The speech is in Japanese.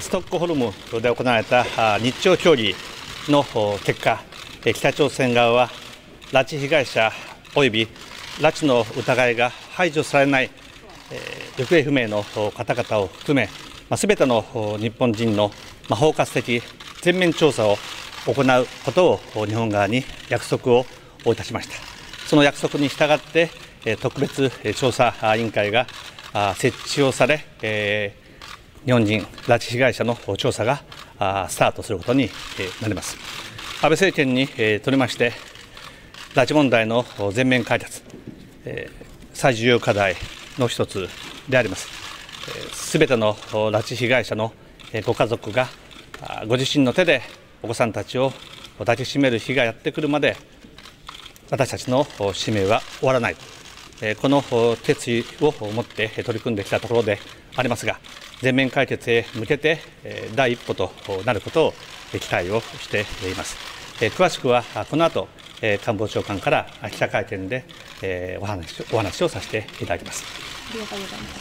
ストックホルムで行われた日朝協議の結果、北朝鮮側は拉致被害者及び拉致の疑いが排除されない行方不明の方々を含め、すべての日本人の包括的全面調査を行うことを日本側に約束をいたしました。その約束に従って特別調査委員会が設置をされ、日本人拉致被害者の調査がスタートすることになります。安倍政権にとりまして、拉致問題の全面解決、最重要課題の一つであります。すべての拉致被害者のご家族がご自身の手でお子さんたちを抱きしめる日がやってくるまで私たちの使命は終わらない、この決意を持って取り組んできたところでありますが、全面解決へ向けて第一歩となることを期待をしています。詳しくはこの後官房長官から記者会見でお話お話をさせていただきます。ありがとうございます。